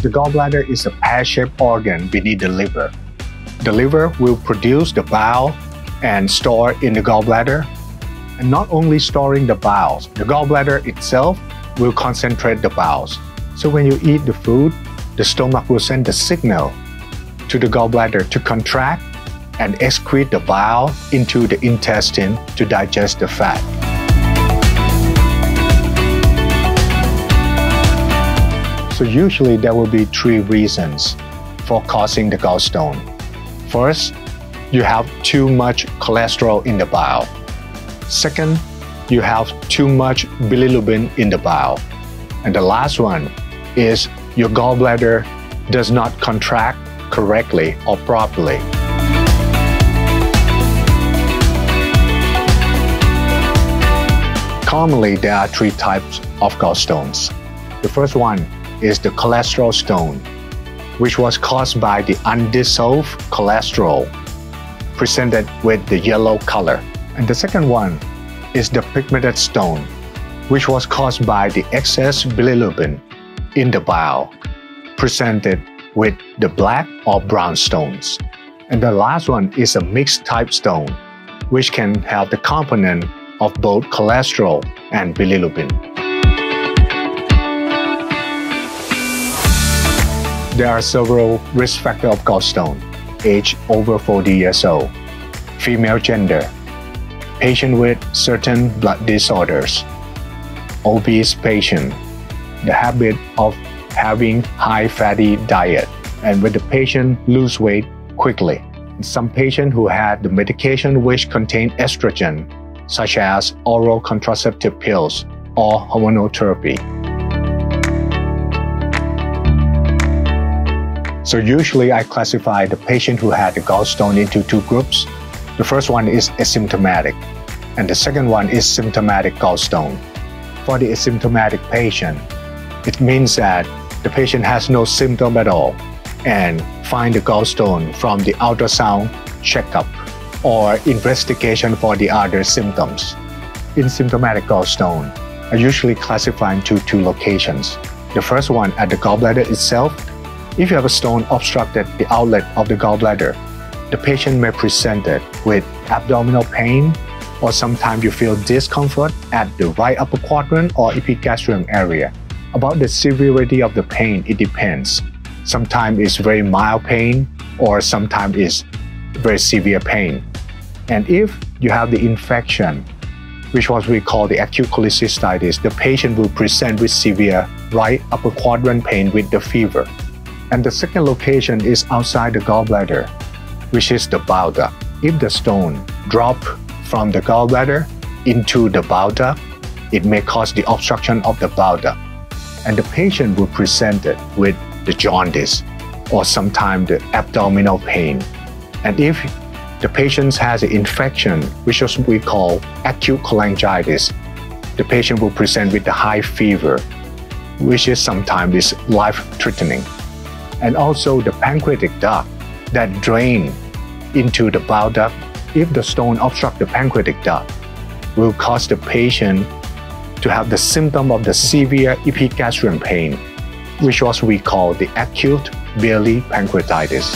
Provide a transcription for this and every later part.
The gallbladder is a pear-shaped organ beneath the liver. The liver will produce the bile and store in the gallbladder. And not only storing the bile, the gallbladder itself will concentrate the bile. So when you eat the food, the stomach will send the signal to the gallbladder to contract and excrete the bile into the intestine to digest the fat. So usually there will be three reasons for causing the gallstone. First, you have too much cholesterol in the bile. Second, you have too much bilirubin in the bile. And the last one is your gallbladder does not contract correctly or properly. Commonly, there are three types of gallstones. The first one is the cholesterol stone, which was caused by the undissolved cholesterol, presented with the yellow color. And the second one is the pigmented stone, which was caused by the excess bilirubin in the bile, presented with the black or brown stones. And the last one is a mixed type stone, which can have the component of both cholesterol and bilirubin. There are several risk factors of gallstone. Age over 40 years old, female gender, patient with certain blood disorders, obese patient, the habit of having high fatty diet, and when the patient lose weight quickly. Some patient who had the medication which contain estrogen, such as oral contraceptive pills or hormonal therapy. So usually I classify the patient who had the gallstone into two groups. The first one is asymptomatic, and the second one is symptomatic gallstone. For the asymptomatic patient, it means that the patient has no symptom at all and find the gallstone from the ultrasound checkup or investigation for the other symptoms. In symptomatic gallstone are usually classified into two locations. The first one at the gallbladder itself. If you have a stone obstructed the outlet of the gallbladder, the patient may present it with abdominal pain or sometimes you feel discomfort at the right upper quadrant or epigastrium area. About the severity of the pain, it depends. Sometimes it's very mild pain or sometimes it's very severe pain. And if you have the infection, which was we call the acute cholecystitis, the patient will present with severe right upper quadrant pain with the fever. And the second location is outside the gallbladder, which is the bile duct. If the stone drop from the gallbladder into the bile duct, it may cause the obstruction of the bile duct and the patient will present it with the jaundice or sometimes the abdominal pain. And if the patient has an infection, which is we call acute cholangitis, the patient will present with the high fever, which is sometimes life-threatening. And also the pancreatic duct that drain into the bile duct, if the stone obstruct the pancreatic duct, will cause the patient to have the symptom of the severe epigastrium pain, which was we call the acute biliary pancreatitis.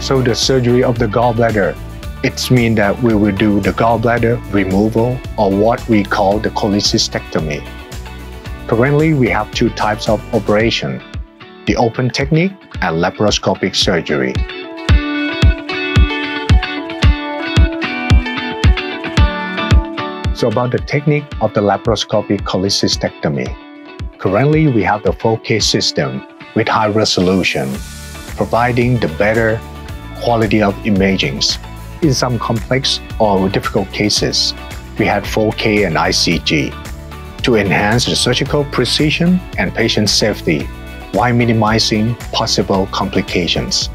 So the surgery of the gallbladder, it means that we will do the gallbladder removal or what we call the cholecystectomy. Currently, we have two types of operation, the open technique and laparoscopic surgery. So about the technique of the laparoscopic cholecystectomy. Currently, we have the 4K system with high resolution, providing the better quality of imagings. In some complex or difficult cases, we had 4K and ICG to enhance the surgical precision and patient safety while minimizing possible complications.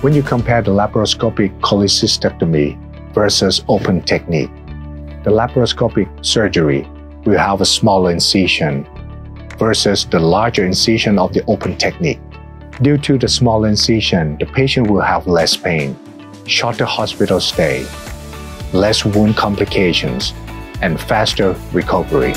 When you compare the laparoscopic cholecystectomy versus open technique, the laparoscopic surgery will have a smaller incision versus the larger incision of the open technique. Due to the small incision, the patient will have less pain, shorter hospital stay, less wound complications, and faster recovery.